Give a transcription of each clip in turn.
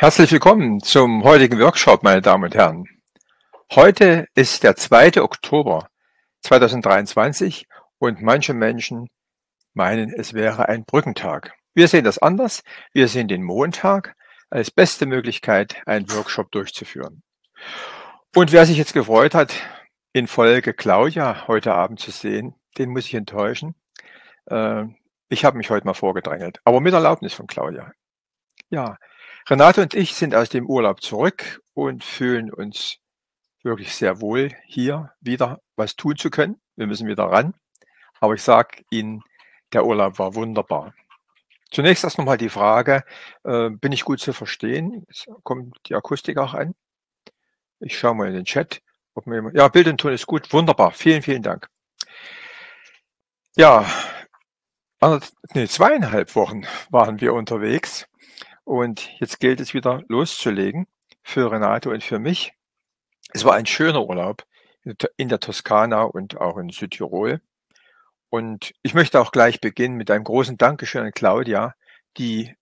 Herzlich willkommen zum heutigen Workshop, meine Damen und Herren. Heute ist der 2. Oktober 2023 und manche Menschen meinen, es wäre ein Brückentag. Wir sehen das anders. Wir sehen den Montag als beste Möglichkeit, einen Workshop durchzuführen. Und wer sich jetzt gefreut hat, in Folge Claudia heute Abend zu sehen, den muss ich enttäuschen. Äh, ich habe mich heute mal vorgedrängelt, aber mit Erlaubnis von Claudia. Ja, Renate und ich sind aus dem Urlaub zurück und fühlen uns wirklich sehr wohl, hier wieder was tun zu können. Wir müssen wieder ran. Aber ich sage Ihnen, der Urlaub war wunderbar. Zunächst erst nochmal die Frage, äh, bin ich gut zu verstehen? Es kommt die Akustik auch an. Ich schaue mal in den Chat. Ob mir, ja, Bild und Ton ist gut. Wunderbar. Vielen, vielen Dank. Ja, nee, zweieinhalb Wochen waren wir unterwegs und jetzt gilt es wieder loszulegen für Renato und für mich. Es war ein schöner Urlaub in der Toskana und auch in Südtirol. Und ich möchte auch gleich beginnen mit einem großen Dankeschön an Claudia, die,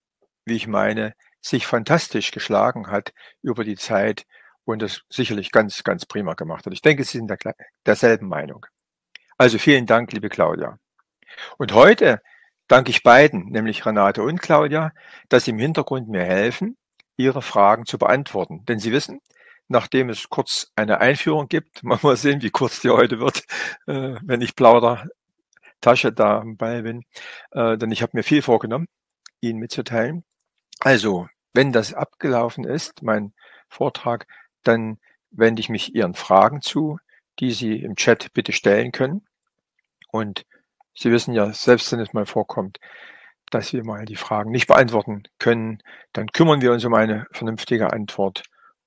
wie ich meine, sich fantastisch geschlagen hat über die Zeit und das sicherlich ganz, ganz prima gemacht hat. Ich denke, Sie sind der, derselben Meinung. Also vielen Dank, liebe Claudia. Und heute danke ich beiden, nämlich Renate und Claudia, dass sie im Hintergrund mir helfen, ihre Fragen zu beantworten. Denn Sie wissen, nachdem es kurz eine Einführung gibt, mal, sehen, wie kurz die heute wird, äh, wenn ich plauder Tasche da am Ball bin, äh, denn ich habe mir viel vorgenommen, Ihnen mitzuteilen. Also, wenn das abgelaufen ist, mein Vortrag, dann wende ich mich Ihren Fragen zu, die Sie im Chat bitte stellen können. Und Sie wissen ja, selbst wenn es mal vorkommt, dass wir mal die Fragen nicht beantworten können, dann kümmern wir uns um eine vernünftige Antwort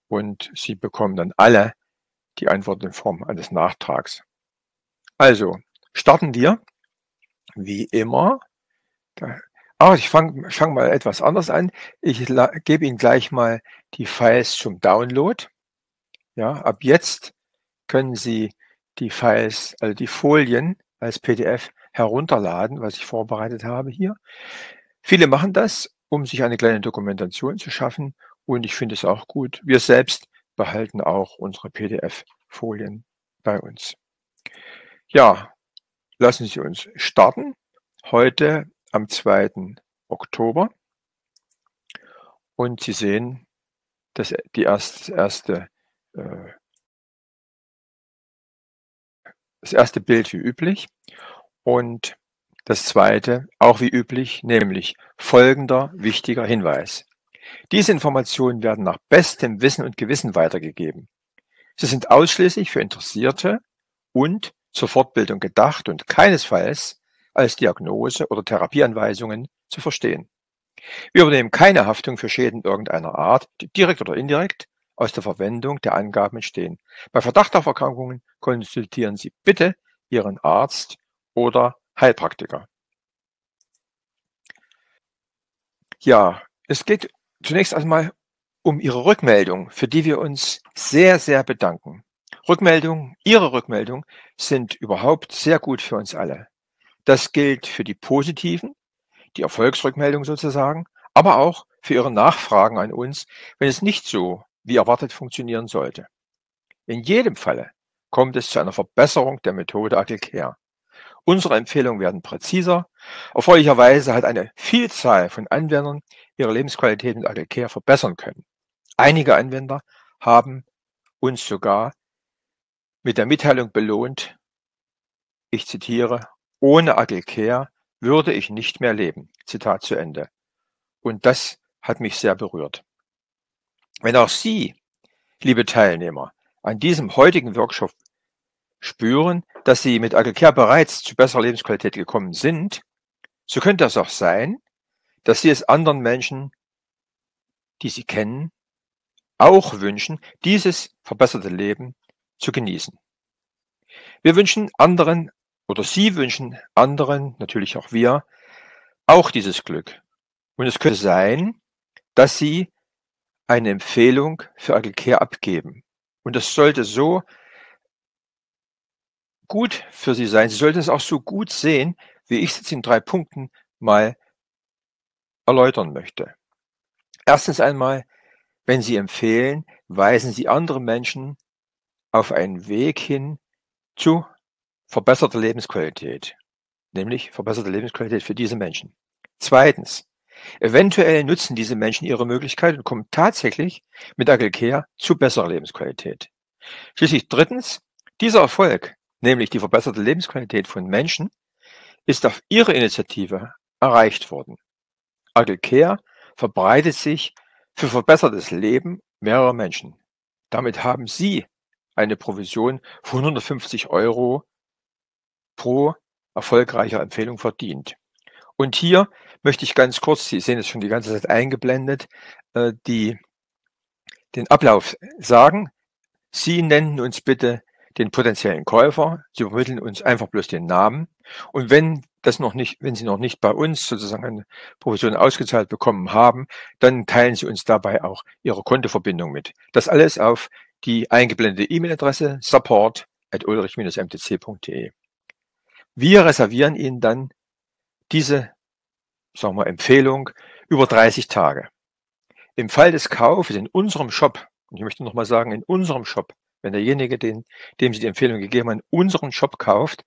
und Sie bekommen dann alle die Antwort in Form eines Nachtrags. Also, starten wir, wie immer. Ah, ich fange fang mal etwas anders an. Ich gebe Ihnen gleich mal die Files zum Download. Ja, ab jetzt können Sie die Files, also die Folien als PDF herunterladen, was ich vorbereitet habe hier. Viele machen das, um sich eine kleine Dokumentation zu schaffen und ich finde es auch gut. Wir selbst behalten auch unsere PDF-Folien bei uns. Ja, lassen Sie uns starten. Heute am 2. Oktober. Und Sie sehen das, die erste, das erste, äh, das erste Bild wie üblich. Und das zweite, auch wie üblich, nämlich folgender wichtiger Hinweis. Diese Informationen werden nach bestem Wissen und Gewissen weitergegeben. Sie sind ausschließlich für Interessierte und zur Fortbildung gedacht und keinesfalls als Diagnose oder Therapieanweisungen zu verstehen. Wir übernehmen keine Haftung für Schäden irgendeiner Art, die direkt oder indirekt aus der Verwendung der Angaben entstehen. Bei Verdacht auf Erkrankungen konsultieren Sie bitte Ihren Arzt oder Heilpraktiker. Ja, es geht zunächst einmal um Ihre Rückmeldung, für die wir uns sehr, sehr bedanken. Rückmeldungen, Ihre Rückmeldungen sind überhaupt sehr gut für uns alle. Das gilt für die positiven, die Erfolgsrückmeldung sozusagen, aber auch für Ihre Nachfragen an uns, wenn es nicht so wie erwartet funktionieren sollte. In jedem Falle kommt es zu einer Verbesserung der Methode Agilcare. Unsere Empfehlungen werden präziser. Erfreulicherweise hat eine Vielzahl von Anwendern ihre Lebensqualität mit Agile verbessern können. Einige Anwender haben uns sogar mit der Mitteilung belohnt, ich zitiere, ohne Agile würde ich nicht mehr leben. Zitat zu Ende. Und das hat mich sehr berührt. Wenn auch Sie, liebe Teilnehmer, an diesem heutigen Workshop spüren, dass sie mit Agilcare bereits zu besserer Lebensqualität gekommen sind, so könnte es auch sein, dass sie es anderen Menschen, die sie kennen, auch wünschen, dieses verbesserte Leben zu genießen. Wir wünschen anderen oder Sie wünschen anderen, natürlich auch wir, auch dieses Glück. Und es könnte sein, dass Sie eine Empfehlung für Agilcare abgeben. Und das sollte so gut für Sie sein. Sie sollten es auch so gut sehen, wie ich es jetzt in drei Punkten mal erläutern möchte. Erstens einmal, wenn Sie empfehlen, weisen Sie andere Menschen auf einen Weg hin zu verbesserter Lebensqualität, nämlich verbesserte Lebensqualität für diese Menschen. Zweitens, eventuell nutzen diese Menschen ihre Möglichkeit und kommen tatsächlich mit Agilcare zu besserer Lebensqualität. Schließlich drittens, dieser Erfolg, nämlich die verbesserte Lebensqualität von Menschen, ist auf Ihre Initiative erreicht worden. Agilcare verbreitet sich für verbessertes Leben mehrerer Menschen. Damit haben Sie eine Provision von 150 Euro pro erfolgreicher Empfehlung verdient. Und hier möchte ich ganz kurz, Sie sehen es schon die ganze Zeit eingeblendet, äh, die, den Ablauf sagen. Sie nennen uns bitte den potenziellen Käufer. Sie übermitteln uns einfach bloß den Namen. Und wenn das noch nicht, wenn Sie noch nicht bei uns sozusagen eine Provision ausgezahlt bekommen haben, dann teilen Sie uns dabei auch Ihre Kontoverbindung mit. Das alles auf die eingeblendete E-Mail-Adresse support at ulrich-mtc.de. Wir reservieren Ihnen dann diese, sagen wir, Empfehlung über 30 Tage. Im Fall des Kaufes in unserem Shop, und ich möchte nochmal sagen, in unserem Shop, wenn derjenige, den, dem Sie die Empfehlung gegeben haben, unseren Shop kauft,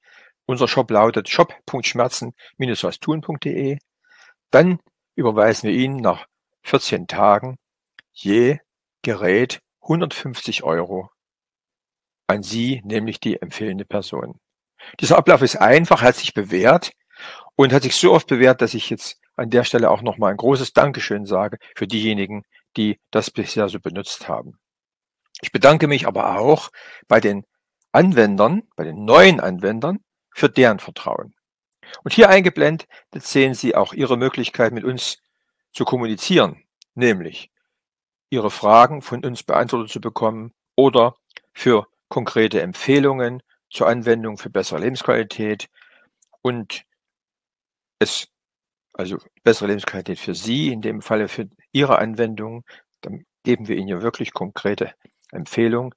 unser Shop lautet shop.schmerzen-wastun.de. Dann überweisen wir Ihnen nach 14 Tagen je Gerät 150 Euro an Sie, nämlich die empfehlende Person. Dieser Ablauf ist einfach, hat sich bewährt und hat sich so oft bewährt, dass ich jetzt an der Stelle auch nochmal ein großes Dankeschön sage für diejenigen, die das bisher so benutzt haben. Ich bedanke mich aber auch bei den Anwendern, bei den neuen Anwendern, für deren Vertrauen. Und hier eingeblendet sehen Sie auch Ihre Möglichkeit, mit uns zu kommunizieren, nämlich Ihre Fragen von uns beantwortet zu bekommen oder für konkrete Empfehlungen zur Anwendung für bessere Lebensqualität und es, also bessere Lebensqualität für Sie, in dem Falle für Ihre Anwendung, dann geben wir Ihnen hier wirklich konkrete Empfehlungen,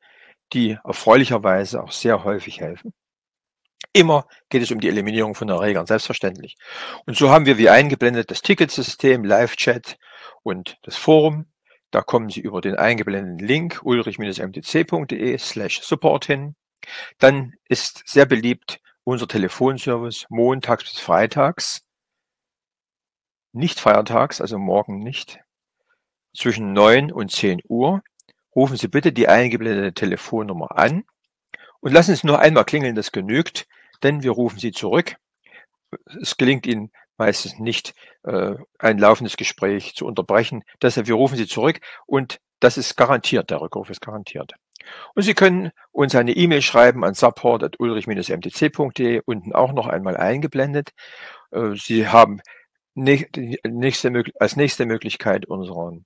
die erfreulicherweise auch sehr häufig helfen. Immer geht es um die Eliminierung von Erregern, selbstverständlich. Und so haben wir wie eingeblendet das Ticketsystem, Live-Chat und das Forum. Da kommen Sie über den eingeblendeten Link ulrich-mtc.de slash support hin. Dann ist sehr beliebt unser Telefonservice montags bis freitags, nicht feiertags, also morgen nicht, zwischen 9 und 10 Uhr. Rufen Sie bitte die eingeblendete Telefonnummer an und lassen Sie nur einmal klingeln, das genügt, denn wir rufen Sie zurück. Es gelingt Ihnen meistens nicht, äh, ein laufendes Gespräch zu unterbrechen. Deshalb, wir rufen Sie zurück und das ist garantiert, der Rückruf ist garantiert. Und Sie können uns eine E-Mail schreiben an support.ulrich-mtc.de, unten auch noch einmal eingeblendet. Äh, Sie haben nächste, als nächste Möglichkeit unsere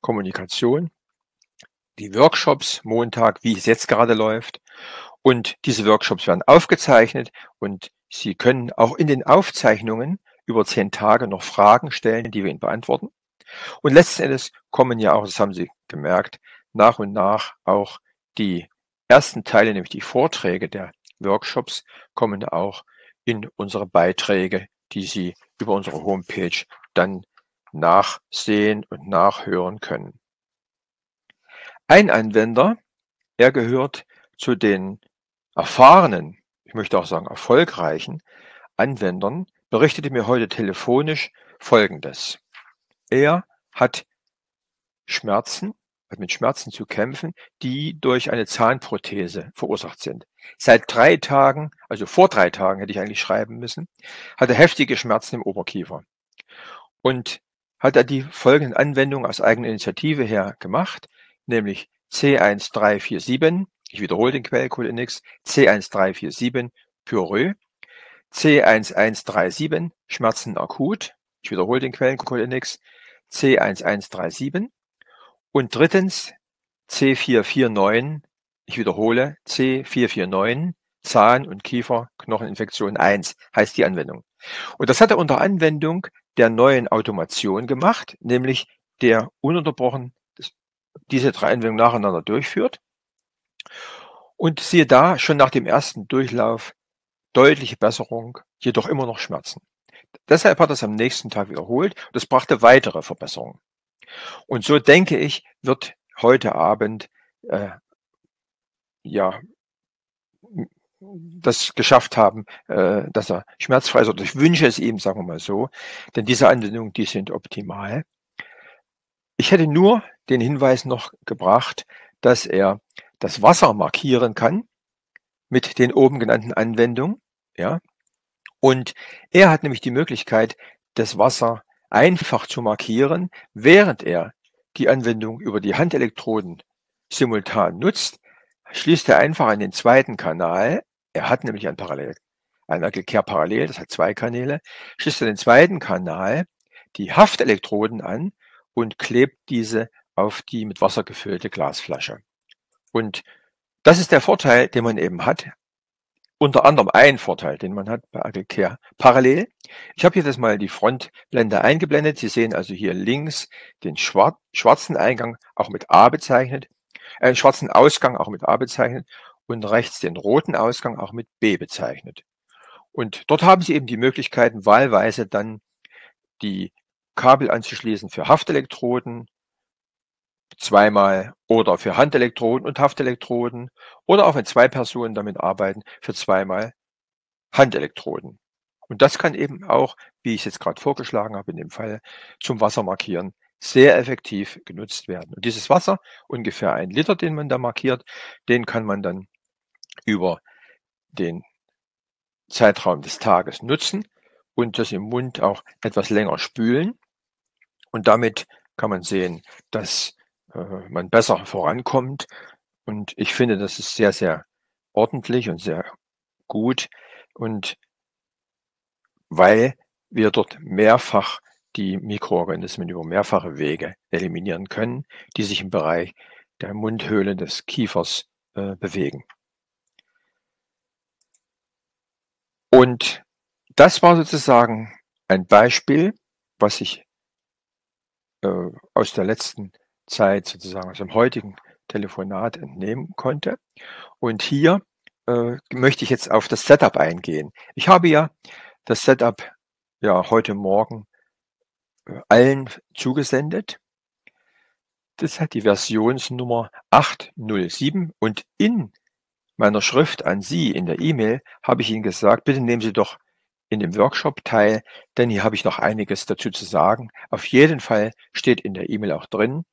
Kommunikation, die Workshops Montag, wie es jetzt gerade läuft. Und diese Workshops werden aufgezeichnet und Sie können auch in den Aufzeichnungen über zehn Tage noch Fragen stellen, die wir Ihnen beantworten. Und letzten Endes kommen ja auch, das haben Sie gemerkt, nach und nach auch die ersten Teile, nämlich die Vorträge der Workshops, kommen auch in unsere Beiträge, die Sie über unsere Homepage dann nachsehen und nachhören können. Ein Anwender, er gehört zu den erfahrenen, ich möchte auch sagen erfolgreichen Anwendern, berichtete mir heute telefonisch Folgendes. Er hat Schmerzen hat mit Schmerzen zu kämpfen, die durch eine Zahnprothese verursacht sind. Seit drei Tagen, also vor drei Tagen hätte ich eigentlich schreiben müssen, hat er heftige Schmerzen im Oberkiefer. Und hat er die folgenden Anwendungen aus eigener Initiative her gemacht, nämlich C1347, ich wiederhole den Quellcode nix, C1347 Pyrö, C1137 Schmerzen akut, ich wiederhole den Quellencode nix, C1137 und drittens C449, ich wiederhole, C449, Zahn- und Kieferknocheninfektion 1 heißt die Anwendung. Und das hat er unter Anwendung der neuen Automation gemacht, nämlich der ununterbrochen diese drei Anwendungen nacheinander durchführt. Und siehe da, schon nach dem ersten Durchlauf deutliche Besserung, jedoch immer noch Schmerzen. Deshalb hat er es am nächsten Tag wiederholt und es brachte weitere Verbesserungen. Und so denke ich, wird heute Abend äh, ja das geschafft haben, äh, dass er schmerzfrei ist. Oder ich wünsche es ihm, sagen wir mal so, denn diese Anwendungen, die sind optimal. Ich hätte nur den Hinweis noch gebracht, dass er das Wasser markieren kann mit den oben genannten Anwendungen. Ja? Und er hat nämlich die Möglichkeit, das Wasser einfach zu markieren, während er die Anwendung über die Handelektroden simultan nutzt, schließt er einfach an den zweiten Kanal. Er hat nämlich ein Parallel, ein Wackelkehr parallel, das hat zwei Kanäle, schließt er den zweiten Kanal die Haftelektroden an und klebt diese auf die mit Wasser gefüllte Glasflasche. Und das ist der Vorteil, den man eben hat. Unter anderem ein Vorteil, den man hat bei Agilcare parallel. Ich habe hier das mal die Frontblende eingeblendet. Sie sehen also hier links den schwarzen Eingang auch mit A bezeichnet, äh, schwarzen Ausgang auch mit A bezeichnet und rechts den roten Ausgang auch mit B bezeichnet. Und dort haben Sie eben die Möglichkeiten, wahlweise dann die Kabel anzuschließen für Haftelektroden, zweimal oder für Handelektroden und Haftelektroden oder auch wenn zwei Personen damit arbeiten, für zweimal Handelektroden. Und das kann eben auch, wie ich es jetzt gerade vorgeschlagen habe, in dem Fall zum Wassermarkieren sehr effektiv genutzt werden. Und dieses Wasser, ungefähr ein Liter, den man da markiert, den kann man dann über den Zeitraum des Tages nutzen und das im Mund auch etwas länger spülen. Und damit kann man sehen, dass äh, man besser vorankommt. Und ich finde, das ist sehr, sehr ordentlich und sehr gut. Und weil wir dort mehrfach die Mikroorganismen über mehrfache Wege eliminieren können, die sich im Bereich der Mundhöhle des Kiefers äh, bewegen. Und das war sozusagen ein Beispiel, was ich äh, aus der letzten Zeit sozusagen aus dem heutigen Telefonat entnehmen konnte. Und hier äh, möchte ich jetzt auf das Setup eingehen. Ich habe ja das Setup ja heute Morgen äh, allen zugesendet. Das hat die Versionsnummer 807 und in meiner Schrift an Sie in der E-Mail habe ich Ihnen gesagt, bitte nehmen Sie doch in dem Workshop teil, denn hier habe ich noch einiges dazu zu sagen. Auf jeden Fall steht in der E-Mail auch drin,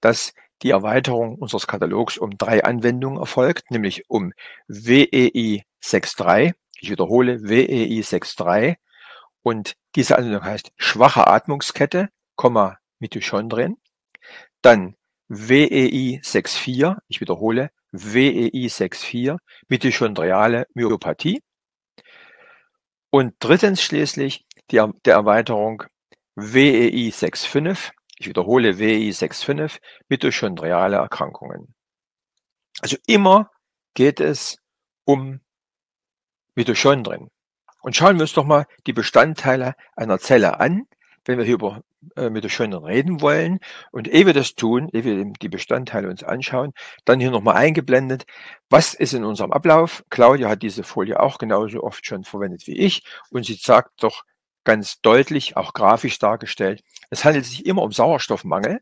dass die Erweiterung unseres Katalogs um drei Anwendungen erfolgt, nämlich um WEI 6.3. Ich wiederhole, WEI 6.3. Und diese Anwendung heißt schwache Atmungskette, Mitochondrien. Dann WEI 6.4. Ich wiederhole, WEI 6.4. Mitochondriale Myopathie. Und drittens schließlich die, der Erweiterung WEI 6.5 ich wiederhole WI65, mitochondriale Erkrankungen. Also immer geht es um Mitochondrien. Und schauen wir uns doch mal die Bestandteile einer Zelle an, wenn wir hier über äh, Mitochondrien reden wollen. Und ehe wir das tun, ehe wir die Bestandteile uns anschauen, dann hier nochmal eingeblendet, was ist in unserem Ablauf? Claudia hat diese Folie auch genauso oft schon verwendet wie ich und sie sagt doch ganz deutlich, auch grafisch dargestellt, es handelt sich immer um Sauerstoffmangel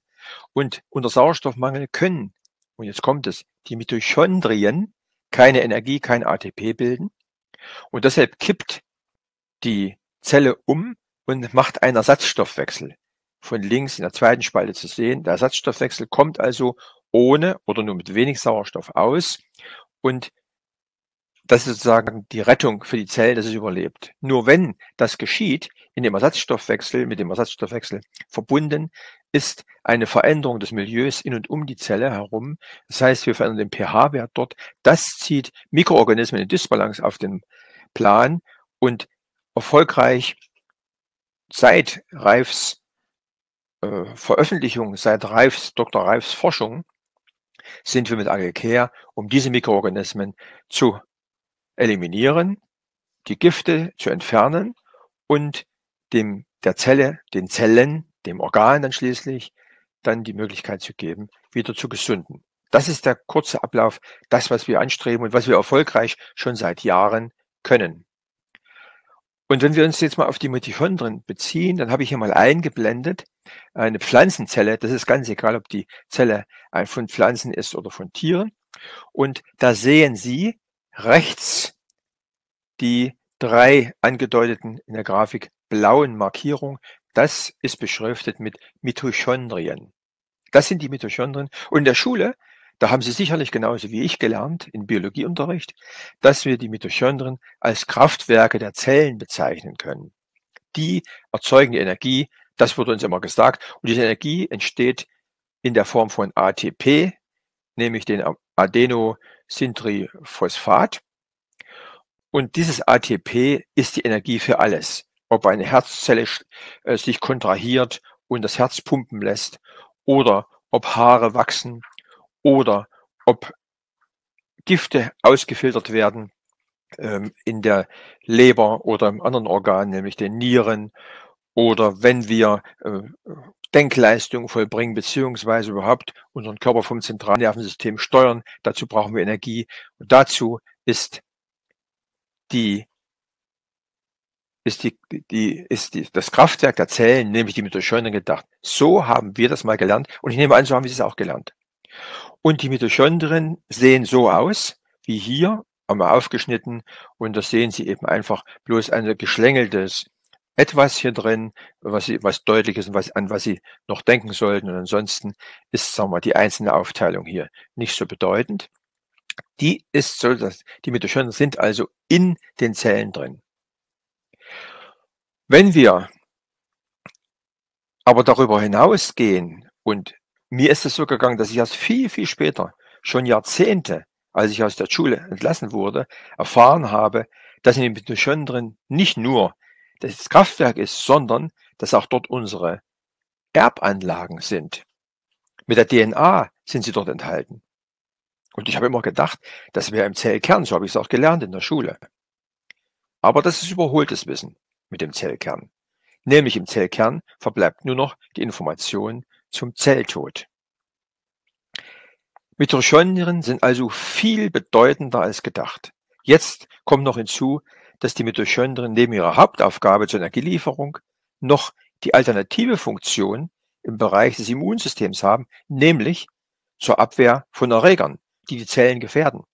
und unter Sauerstoffmangel können, und jetzt kommt es, die Mitochondrien keine Energie, kein ATP bilden und deshalb kippt die Zelle um und macht einen Ersatzstoffwechsel. Von links in der zweiten Spalte zu sehen. Der Ersatzstoffwechsel kommt also ohne oder nur mit wenig Sauerstoff aus und das ist sozusagen die Rettung für die Zelle, dass es überlebt. Nur wenn das geschieht, in dem Ersatzstoffwechsel, mit dem Ersatzstoffwechsel verbunden, ist eine Veränderung des Milieus in und um die Zelle herum. Das heißt, wir verändern den pH-Wert dort. Das zieht Mikroorganismen in Dysbalance auf den Plan und erfolgreich seit Reifs äh, Veröffentlichung, seit Reifs, Dr. Reifs Forschung, sind wir mit Agilcare, um diese Mikroorganismen zu eliminieren, die Gifte zu entfernen und dem, der Zelle, den Zellen, dem Organ dann schließlich, dann die Möglichkeit zu geben, wieder zu gesunden. Das ist der kurze Ablauf, das, was wir anstreben und was wir erfolgreich schon seit Jahren können. Und wenn wir uns jetzt mal auf die Mitochondrien beziehen, dann habe ich hier mal eingeblendet, eine Pflanzenzelle, das ist ganz egal, ob die Zelle von Pflanzen ist oder von Tieren. Und da sehen Sie rechts die drei angedeuteten in der Grafik blauen Markierungen. Das ist beschriftet mit Mitochondrien. Das sind die Mitochondrien. Und in der Schule, da haben Sie sicherlich genauso wie ich gelernt, im Biologieunterricht, dass wir die Mitochondrien als Kraftwerke der Zellen bezeichnen können. Die erzeugen die Energie, das wurde uns immer gesagt. Und diese Energie entsteht in der Form von ATP, nämlich den Adenosintriphosphat. Und dieses ATP ist die Energie für alles. Ob eine Herzzelle äh, sich kontrahiert und das Herz pumpen lässt oder ob Haare wachsen oder ob Gifte ausgefiltert werden ähm, in der Leber oder im anderen Organ, nämlich den Nieren oder wenn wir äh, Denkleistung vollbringen, beziehungsweise überhaupt unseren Körper vom Zentralnervensystem steuern. Dazu brauchen wir Energie. Und dazu ist die ist die, die, ist die, das Kraftwerk der Zellen, nämlich die Mitochondrien gedacht. So haben wir das mal gelernt und ich nehme an, so haben wir es auch gelernt. Und die Mitochondrien sehen so aus, wie hier, einmal aufgeschnitten und da sehen Sie eben einfach bloß ein geschlängeltes etwas hier drin, was, Sie, was deutlich ist und was, an was Sie noch denken sollten. Und ansonsten ist, sagen wir die einzelne Aufteilung hier nicht so bedeutend. Die ist so, dass die Mitochondrien sind also in den Zellen drin. Wenn wir aber darüber hinausgehen und mir ist es so gegangen, dass ich erst viel, viel später, schon Jahrzehnte, als ich aus der Schule entlassen wurde, erfahren habe, dass in den Mitochondrien nicht nur das Kraftwerk ist, sondern dass auch dort unsere Erbanlagen sind. Mit der DNA sind sie dort enthalten. Und ich habe immer gedacht, das wäre im Zellkern, so habe ich es auch gelernt in der Schule. Aber das ist überholtes Wissen mit dem Zellkern. Nämlich im Zellkern verbleibt nur noch die Information zum Zelltod. Mitochondrien sind also viel bedeutender als gedacht. Jetzt kommt noch hinzu, dass die Mitochondrien neben ihrer Hauptaufgabe zur Energielieferung noch die alternative Funktion im Bereich des Immunsystems haben, nämlich zur Abwehr von Erregern, die die Zellen gefährden.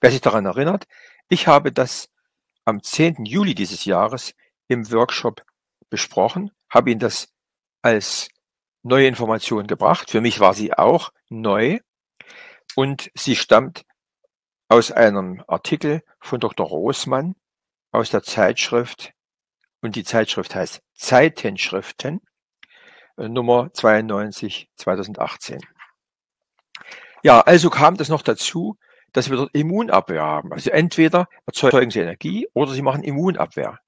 Wer sich daran erinnert, ich habe das am 10. Juli dieses Jahres im Workshop besprochen, habe Ihnen das als neue Information gebracht. Für mich war sie auch neu und sie stammt aus einem Artikel von Dr. Roßmann aus der Zeitschrift und die Zeitschrift heißt Zeitenschriften äh, Nummer 92 2018. Ja, also kam das noch dazu, dass wir dort Immunabwehr haben. Also entweder erzeugen sie Energie oder sie machen Immunabwehr.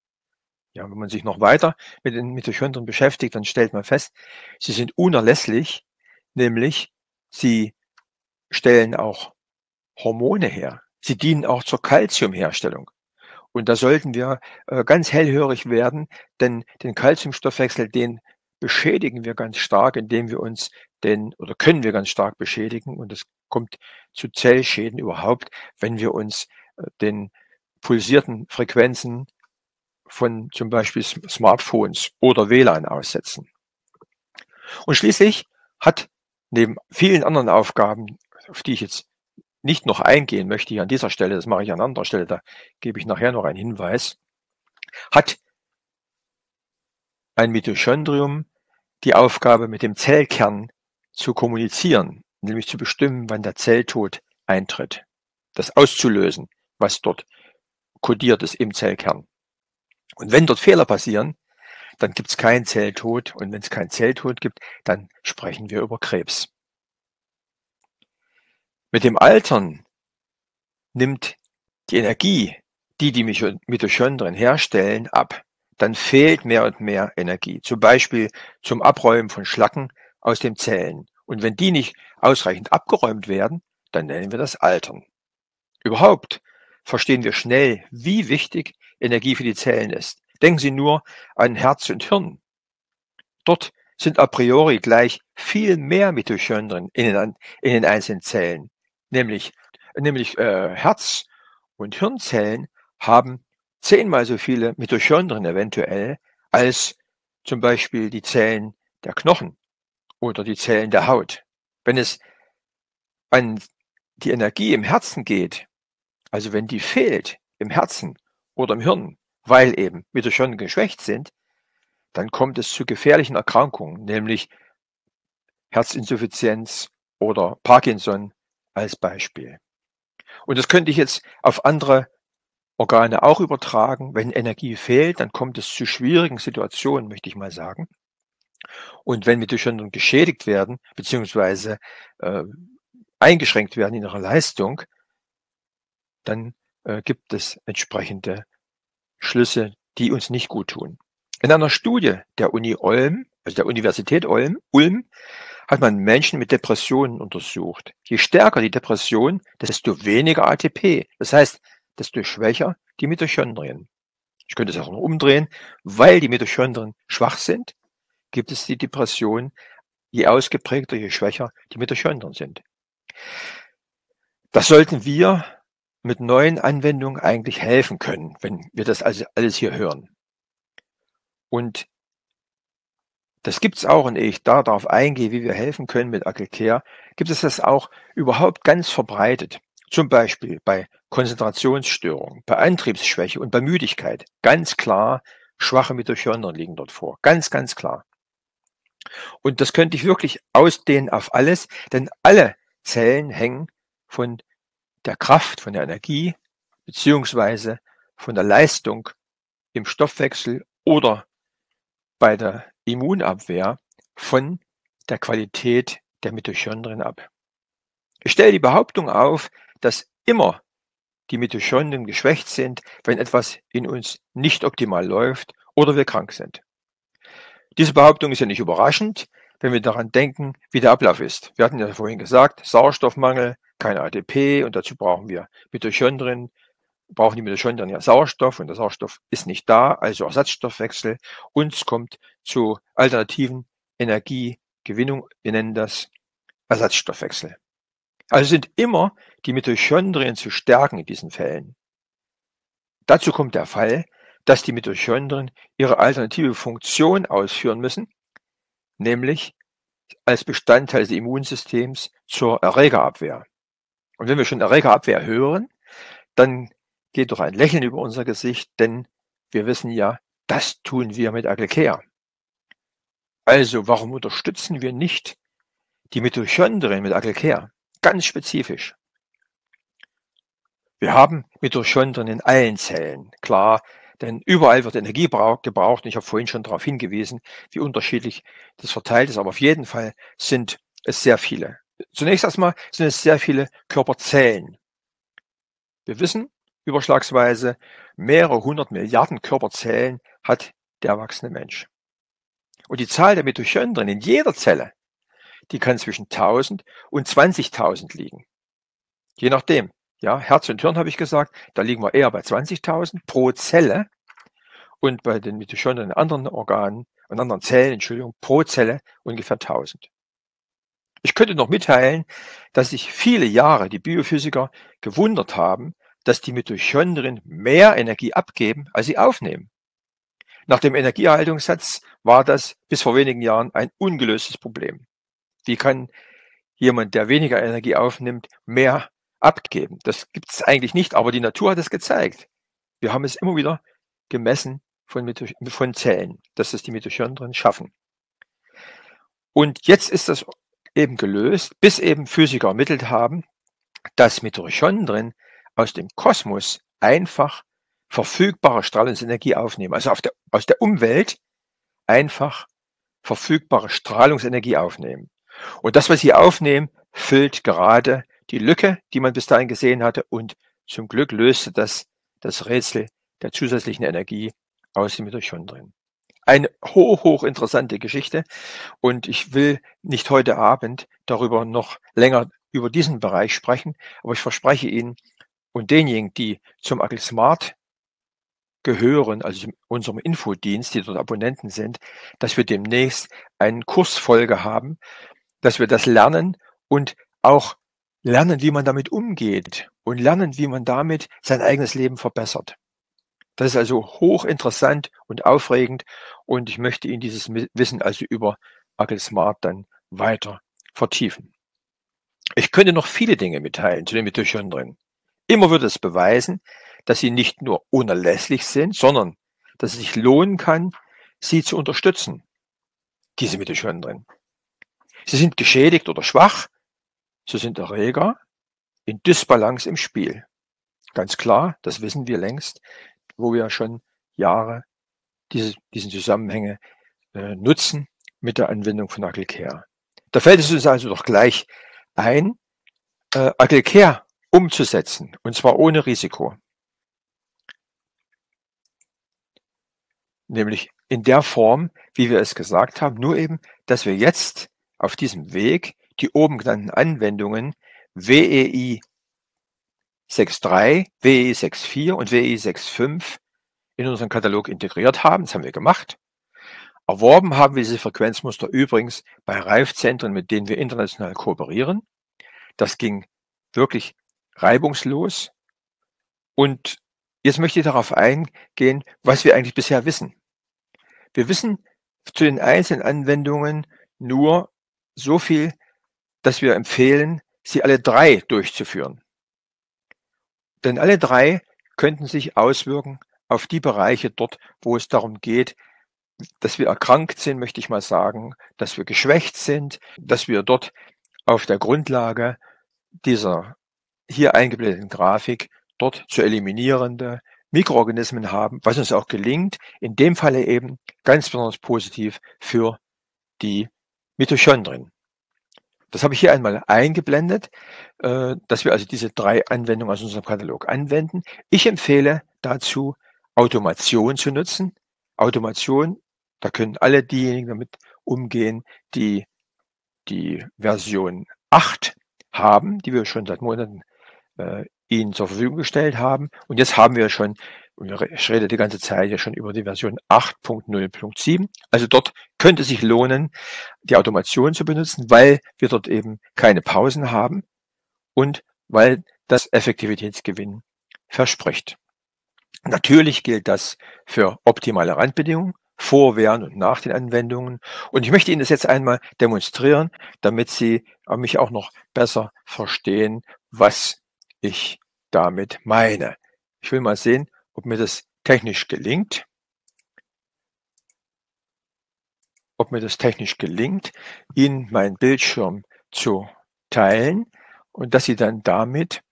Ja, wenn man sich noch weiter mit den Mitochondrien beschäftigt, dann stellt man fest, sie sind unerlässlich, nämlich sie stellen auch Hormone her. Sie dienen auch zur Kalziumherstellung. Und da sollten wir äh, ganz hellhörig werden, denn den Kalziumstoffwechsel, den beschädigen wir ganz stark, indem wir uns den oder können wir ganz stark beschädigen und es kommt zu Zellschäden überhaupt, wenn wir uns äh, den pulsierten Frequenzen von zum Beispiel Smartphones oder WLAN aussetzen. Und schließlich hat neben vielen anderen Aufgaben, auf die ich jetzt nicht noch eingehen möchte hier an dieser Stelle, das mache ich an anderer Stelle, da gebe ich nachher noch einen Hinweis, hat ein Mitochondrium die Aufgabe, mit dem Zellkern zu kommunizieren, nämlich zu bestimmen, wann der Zelltod eintritt, das auszulösen, was dort kodiert ist im Zellkern. Und wenn dort Fehler passieren, dann gibt es keinen Zelltod und wenn es keinen Zelltod gibt, dann sprechen wir über Krebs. Mit dem Altern nimmt die Energie, die die Mitochondrien herstellen, ab. Dann fehlt mehr und mehr Energie, zum Beispiel zum Abräumen von Schlacken aus den Zellen. Und wenn die nicht ausreichend abgeräumt werden, dann nennen wir das Altern. Überhaupt verstehen wir schnell, wie wichtig Energie für die Zellen ist. Denken Sie nur an Herz und Hirn. Dort sind a priori gleich viel mehr Mitochondrien in den, in den einzelnen Zellen nämlich, nämlich äh, Herz- und Hirnzellen haben zehnmal so viele Mitochondrien eventuell als zum Beispiel die Zellen der Knochen oder die Zellen der Haut. Wenn es an die Energie im Herzen geht, also wenn die fehlt im Herzen oder im Hirn, weil eben Mitochondrien geschwächt sind, dann kommt es zu gefährlichen Erkrankungen, nämlich Herzinsuffizienz oder Parkinson als Beispiel. Und das könnte ich jetzt auf andere Organe auch übertragen. Wenn Energie fehlt, dann kommt es zu schwierigen Situationen, möchte ich mal sagen. Und wenn Mitochondrien geschädigt werden, beziehungsweise äh, eingeschränkt werden in ihrer Leistung, dann äh, gibt es entsprechende Schlüsse, die uns nicht gut tun. In einer Studie der Uni Ulm, also der Universität Ulm, Ulm, hat man Menschen mit Depressionen untersucht. Je stärker die Depression, desto weniger ATP. Das heißt, desto schwächer die Mitochondrien. Ich könnte es auch noch umdrehen. Weil die Mitochondrien schwach sind, gibt es die Depression, je ausgeprägter, je schwächer die Mitochondrien sind. Das sollten wir mit neuen Anwendungen eigentlich helfen können, wenn wir das also alles hier hören. Und das gibt es auch, und ehe ich da darauf eingehe, wie wir helfen können mit Agilcare, gibt es das auch überhaupt ganz verbreitet. Zum Beispiel bei Konzentrationsstörungen, bei Antriebsschwäche und bei Müdigkeit. Ganz klar, schwache Mitochondrien liegen dort vor. Ganz, ganz klar. Und das könnte ich wirklich ausdehnen auf alles, denn alle Zellen hängen von der Kraft, von der Energie, beziehungsweise von der Leistung im Stoffwechsel oder bei der Immunabwehr von der Qualität der Mitochondrien ab. Ich stelle die Behauptung auf, dass immer die Mitochondrien geschwächt sind, wenn etwas in uns nicht optimal läuft oder wir krank sind. Diese Behauptung ist ja nicht überraschend, wenn wir daran denken, wie der Ablauf ist. Wir hatten ja vorhin gesagt, Sauerstoffmangel, kein ATP und dazu brauchen wir Mitochondrien, brauchen die Mitochondrien ja Sauerstoff und der Sauerstoff ist nicht da, also Ersatzstoffwechsel. Uns kommt zu alternativen Energiegewinnung, wir nennen das Ersatzstoffwechsel. Also sind immer die Mitochondrien zu stärken in diesen Fällen. Dazu kommt der Fall, dass die Mitochondrien ihre alternative Funktion ausführen müssen, nämlich als Bestandteil des Immunsystems zur Erregerabwehr. Und wenn wir schon Erregerabwehr hören, dann geht doch ein Lächeln über unser Gesicht, denn wir wissen ja, das tun wir mit Agilcare. Also, warum unterstützen wir nicht die Mitochondrien mit Agilcare? Ganz spezifisch. Wir haben Mitochondrien in allen Zellen. Klar, denn überall wird Energie gebraucht. Und ich habe vorhin schon darauf hingewiesen, wie unterschiedlich das verteilt ist. Aber auf jeden Fall sind es sehr viele. Zunächst erstmal sind es sehr viele Körperzellen. Wir wissen überschlagsweise, mehrere hundert Milliarden Körperzellen hat der erwachsene Mensch. Und die Zahl der Mitochondrien in jeder Zelle, die kann zwischen 1000 und 20.000 liegen. Je nachdem. Ja, Herz und Hirn habe ich gesagt, da liegen wir eher bei 20.000 pro Zelle. Und bei den Mitochondrien in anderen Organen, in anderen Zellen, Entschuldigung, pro Zelle ungefähr 1000. Ich könnte noch mitteilen, dass sich viele Jahre die Biophysiker gewundert haben, dass die Mitochondrien mehr Energie abgeben, als sie aufnehmen. Nach dem Energieerhaltungssatz war das bis vor wenigen Jahren ein ungelöstes Problem. Wie kann jemand, der weniger Energie aufnimmt, mehr abgeben? Das gibt es eigentlich nicht, aber die Natur hat es gezeigt. Wir haben es immer wieder gemessen von, von Zellen, dass es die Mitochondrien schaffen. Und jetzt ist das eben gelöst, bis eben Physiker ermittelt haben, dass Mitochondrien aus dem Kosmos einfach verfügbare Strahlungsenergie aufnehmen, also der, aus der Umwelt einfach verfügbare Strahlungsenergie aufnehmen. Und das, was sie aufnehmen, füllt gerade die Lücke, die man bis dahin gesehen hatte und zum Glück löste das das Rätsel der zusätzlichen Energie aus den Mitochondrien. Eine hoch, hoch interessante Geschichte und ich will nicht heute Abend darüber noch länger über diesen Bereich sprechen, aber ich verspreche Ihnen und denjenigen, die zum Agile Smart gehören, also unserem Infodienst, die dort Abonnenten sind, dass wir demnächst einen Kursfolge haben, dass wir das lernen und auch lernen, wie man damit umgeht und lernen, wie man damit sein eigenes Leben verbessert. Das ist also hochinteressant und aufregend und ich möchte Ihnen dieses Wissen also über Agile Smart dann weiter vertiefen. Ich könnte noch viele Dinge mitteilen zu den Mitochondrien. Immer wird es beweisen, dass sie nicht nur unerlässlich sind, sondern dass es sich lohnen kann, sie zu unterstützen, diese Mitochondrien. Sie sind geschädigt oder schwach, so sind Erreger in Dysbalance im Spiel. Ganz klar, das wissen wir längst, wo wir schon Jahre diese, diesen Zusammenhänge äh, nutzen mit der Anwendung von Agile Care. Da fällt es uns also doch gleich ein, äh, Agile Care umzusetzen, und zwar ohne Risiko. Nämlich in der Form, wie wir es gesagt haben, nur eben, dass wir jetzt auf diesem Weg die oben genannten Anwendungen WEI 6.3, WEI 6.4 und WEI 6.5 in unseren Katalog integriert haben. Das haben wir gemacht. Erworben haben wir diese Frequenzmuster übrigens bei Reifzentren, mit denen wir international kooperieren. Das ging wirklich reibungslos. Und jetzt möchte ich darauf eingehen, was wir eigentlich bisher wissen. Wir wissen zu den einzelnen Anwendungen nur so viel, dass wir empfehlen, sie alle drei durchzuführen. Denn alle drei könnten sich auswirken auf die Bereiche dort, wo es darum geht, dass wir erkrankt sind, möchte ich mal sagen, dass wir geschwächt sind, dass wir dort auf der Grundlage dieser hier eingeblendeten Grafik dort zu eliminierende Mikroorganismen haben, was uns auch gelingt, in dem Falle eben ganz besonders positiv für die Mitochondrien. Das habe ich hier einmal eingeblendet, äh, dass wir also diese drei Anwendungen aus unserem Katalog anwenden. Ich empfehle dazu, Automation zu nutzen. Automation, da können alle diejenigen damit umgehen, die die Version 8 haben, die wir schon seit Monaten äh, Ihnen zur Verfügung gestellt haben. Und jetzt haben wir schon, ich rede die ganze Zeit ja schon über die Version 8.0.7. Also dort könnte es sich lohnen, die Automation zu benutzen, weil wir dort eben keine Pausen haben und weil das Effektivitätsgewinn verspricht. Natürlich gilt das für optimale Randbedingungen vor, während und nach den Anwendungen. Und ich möchte Ihnen das jetzt einmal demonstrieren, damit Sie mich auch noch besser verstehen, was ich damit meine. Ich will mal sehen, ob mir das technisch gelingt. Ob mir das technisch gelingt, Ihnen meinen Bildschirm zu teilen und dass Sie dann damit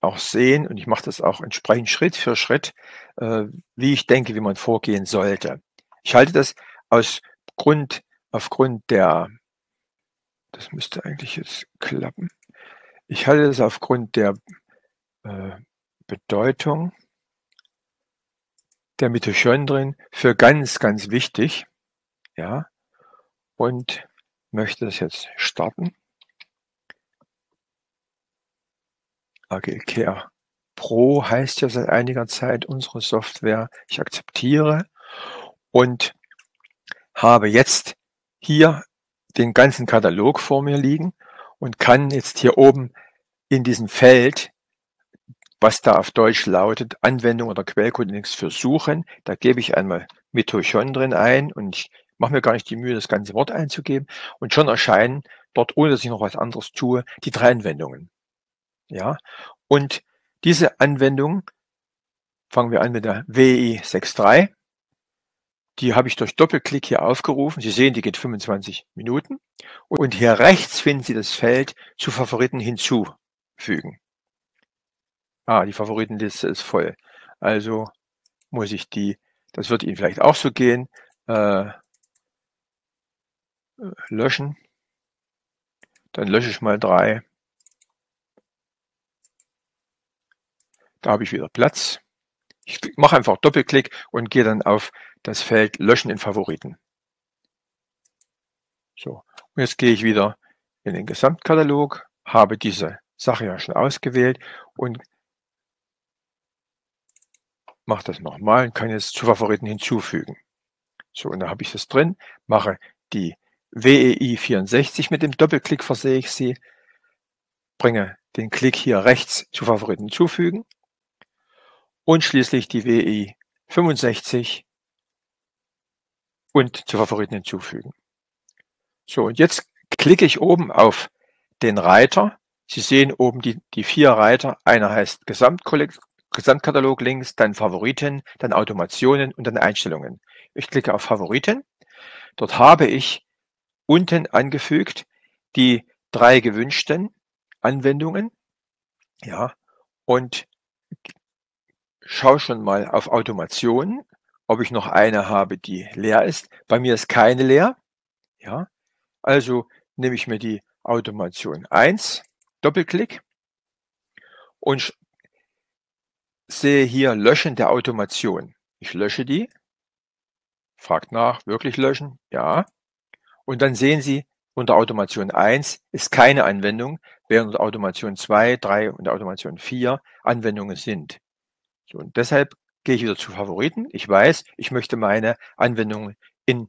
auch sehen, und ich mache das auch entsprechend Schritt für Schritt, äh, wie ich denke, wie man vorgehen sollte. Ich halte das aus Grund, aufgrund der, das müsste eigentlich jetzt klappen, ich halte das aufgrund der äh, Bedeutung der Mitochondrien für ganz, ganz wichtig. Ja, und möchte das jetzt starten. Care Pro heißt ja seit einiger Zeit unsere Software. Ich akzeptiere und habe jetzt hier den ganzen Katalog vor mir liegen und kann jetzt hier oben in diesem Feld, was da auf Deutsch lautet, Anwendung oder Quellcode-Index für Suchen, da gebe ich einmal Mitochondrien ein und ich mache mir gar nicht die Mühe, das ganze Wort einzugeben und schon erscheinen dort, ohne dass ich noch was anderes tue, die drei Anwendungen. Ja, und diese Anwendung fangen wir an mit der WI 6.3. Die habe ich durch Doppelklick hier aufgerufen. Sie sehen, die geht 25 Minuten. Und hier rechts finden Sie das Feld zu Favoriten hinzufügen. Ah, die Favoritenliste ist voll. Also muss ich die, das wird Ihnen vielleicht auch so gehen, äh, löschen. Dann lösche ich mal drei. Da habe ich wieder Platz. Ich mache einfach Doppelklick und gehe dann auf das Feld Löschen in Favoriten. So, und jetzt gehe ich wieder in den Gesamtkatalog, habe diese Sache ja schon ausgewählt und mache das nochmal und kann jetzt zu Favoriten hinzufügen. So, und da habe ich das drin, mache die WEI 64 mit dem Doppelklick versehe ich sie, bringe den Klick hier rechts zu Favoriten hinzufügen und schließlich die WEI 65 und zu Favoriten hinzufügen. So, und jetzt klicke ich oben auf den Reiter. Sie sehen oben die, die vier Reiter. Einer heißt Gesamtkatalog links, dann Favoriten, dann Automationen und dann Einstellungen. Ich klicke auf Favoriten. Dort habe ich unten angefügt die drei gewünschten Anwendungen. Ja, und schaue schon mal auf Automation, ob ich noch eine habe, die leer ist. Bei mir ist keine leer. Ja, also nehme ich mir die Automation 1, Doppelklick und sehe hier Löschen der Automation. Ich lösche die, fragt nach, wirklich löschen? Ja. Und dann sehen Sie, unter Automation 1 ist keine Anwendung, während unter Automation 2, 3 und Automation 4 Anwendungen sind. So, und deshalb gehe ich wieder zu Favoriten. Ich weiß, ich möchte meine Anwendung in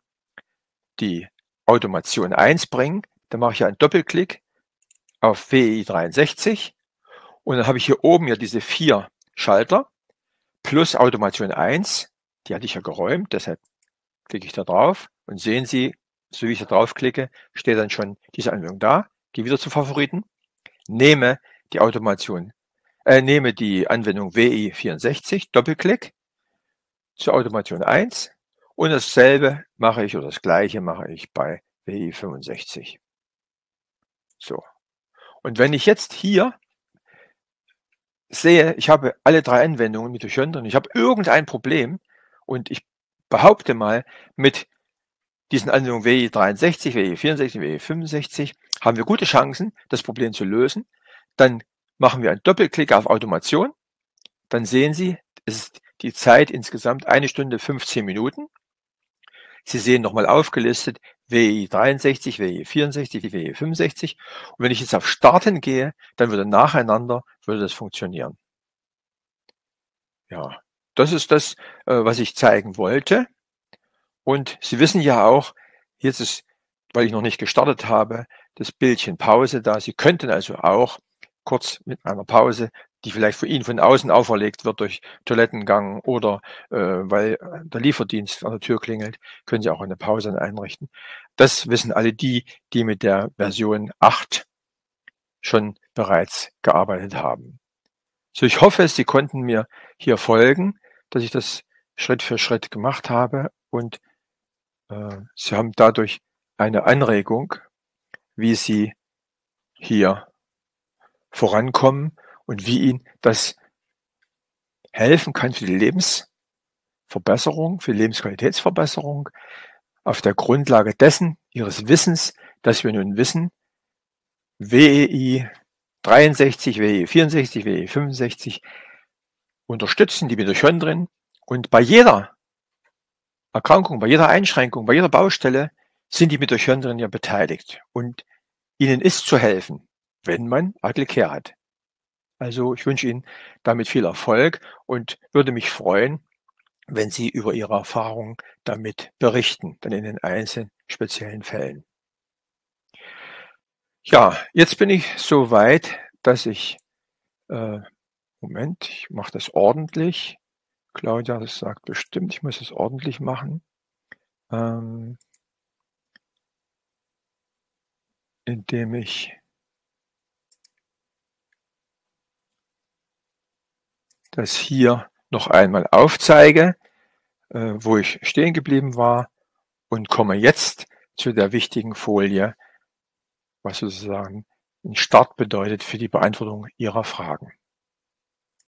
die Automation 1 bringen, dann mache ich einen Doppelklick auf WI 63 und dann habe ich hier oben ja diese vier Schalter plus Automation 1, die hatte ich ja geräumt, deshalb klicke ich da drauf und sehen Sie, so wie ich da draufklicke, steht dann schon diese Anwendung da. Gehe wieder zu Favoriten, nehme die Automation, äh, nehme die Anwendung WI 64, Doppelklick zur Automation 1, und dasselbe mache ich oder das gleiche mache ich bei WI65. So. Und wenn ich jetzt hier sehe, ich habe alle drei Anwendungen mit Durchhören ich habe irgendein Problem und ich behaupte mal, mit diesen Anwendungen WI63, WI64, WI65 haben wir gute Chancen, das Problem zu lösen. Dann machen wir einen Doppelklick auf Automation. Dann sehen Sie, es ist die Zeit insgesamt eine Stunde 15 Minuten. Sie sehen nochmal aufgelistet WI 63, WI 64, WI 65. Und wenn ich jetzt auf Starten gehe, dann würde nacheinander würde das funktionieren. Ja, das ist das, äh, was ich zeigen wollte. Und Sie wissen ja auch, jetzt ist, weil ich noch nicht gestartet habe, das Bildchen Pause da. Sie könnten also auch kurz mit einer Pause die vielleicht für ihn von außen auferlegt wird durch Toilettengang oder äh, weil der Lieferdienst an der Tür klingelt, können Sie auch eine Pause einrichten. Das wissen alle die, die mit der Version 8 schon bereits gearbeitet haben. So, ich hoffe, Sie konnten mir hier folgen, dass ich das Schritt für Schritt gemacht habe und äh, Sie haben dadurch eine Anregung, wie Sie hier vorankommen und wie ihnen das helfen kann für die Lebensverbesserung, für die Lebensqualitätsverbesserung auf der Grundlage dessen, ihres Wissens, dass wir nun wissen, WEI 63, WEI 64, WEI 65 unterstützen die Mitochondrien und bei jeder Erkrankung, bei jeder Einschränkung, bei jeder Baustelle sind die Mitochondrien ja beteiligt und ihnen ist zu helfen, wenn man Aglicare hat. Also ich wünsche Ihnen damit viel Erfolg und würde mich freuen, wenn Sie über Ihre Erfahrungen damit berichten, dann in den einzelnen speziellen Fällen. Ja, jetzt bin ich so weit, dass ich, äh, Moment, ich mache das ordentlich. Claudia, das sagt bestimmt, ich muss es ordentlich machen. Ähm, indem ich das hier noch einmal aufzeige, äh, wo ich stehen geblieben war und komme jetzt zu der wichtigen Folie, was sozusagen ein Start bedeutet für die Beantwortung Ihrer Fragen.